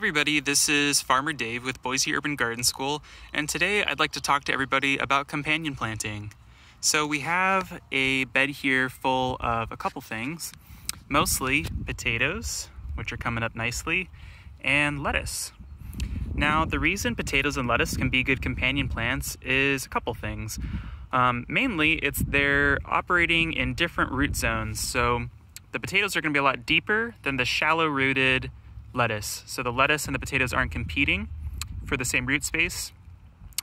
everybody, this is Farmer Dave with Boise Urban Garden School, and today I'd like to talk to everybody about companion planting. So we have a bed here full of a couple things, mostly potatoes, which are coming up nicely, and lettuce. Now, the reason potatoes and lettuce can be good companion plants is a couple things. Um, mainly, it's they're operating in different root zones, so the potatoes are going to be a lot deeper than the shallow rooted lettuce. So the lettuce and the potatoes aren't competing for the same root space.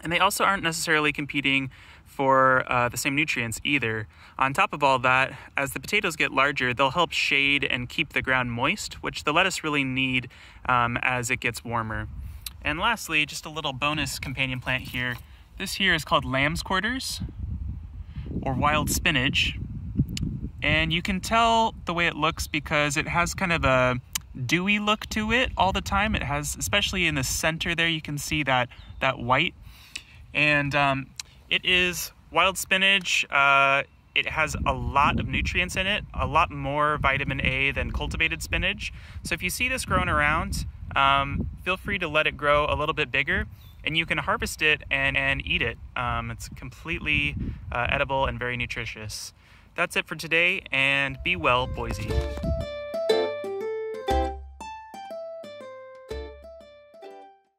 And they also aren't necessarily competing for uh, the same nutrients either. On top of all that, as the potatoes get larger, they'll help shade and keep the ground moist, which the lettuce really need um, as it gets warmer. And lastly, just a little bonus companion plant here. This here is called lamb's quarters or wild spinach. And you can tell the way it looks because it has kind of a dewy look to it all the time. It has, especially in the center there, you can see that that white, and um, it is wild spinach. Uh, it has a lot of nutrients in it, a lot more vitamin A than cultivated spinach. So if you see this growing around, um, feel free to let it grow a little bit bigger and you can harvest it and, and eat it. Um, it's completely uh, edible and very nutritious. That's it for today, and be well, Boise.